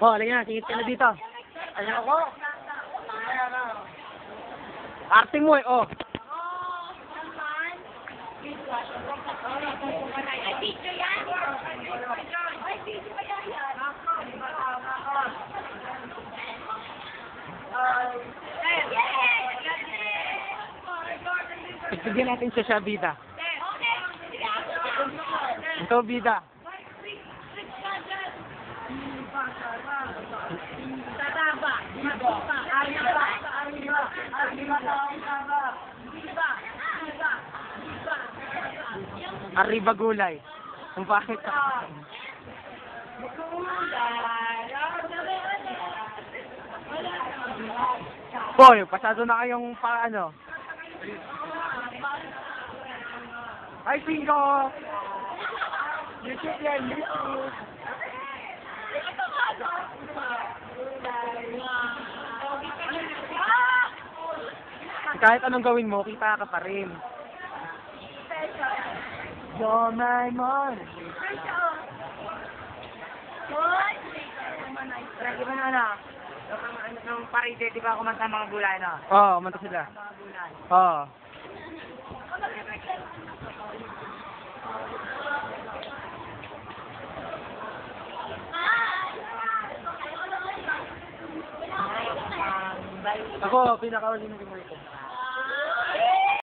Oh, halika na, tingin ka na dito. Ayan ako. Arte mo eh, oh. Bigyan natin siya siya, Bida. Ito, Bida. Arriba gulay. Kung bakit Boy, pasado na kayong pa ano. Ay, Pingo! YouTube yan, YouTube. Kahit anong gawin mo, kita ka pa rin. You're my money. Lagi ba na ano? Nung paride, di ba kumanta mga gulay, no? Oo, oh, manta sila. Oo. Oh. Ako, pinakawaling naging marito.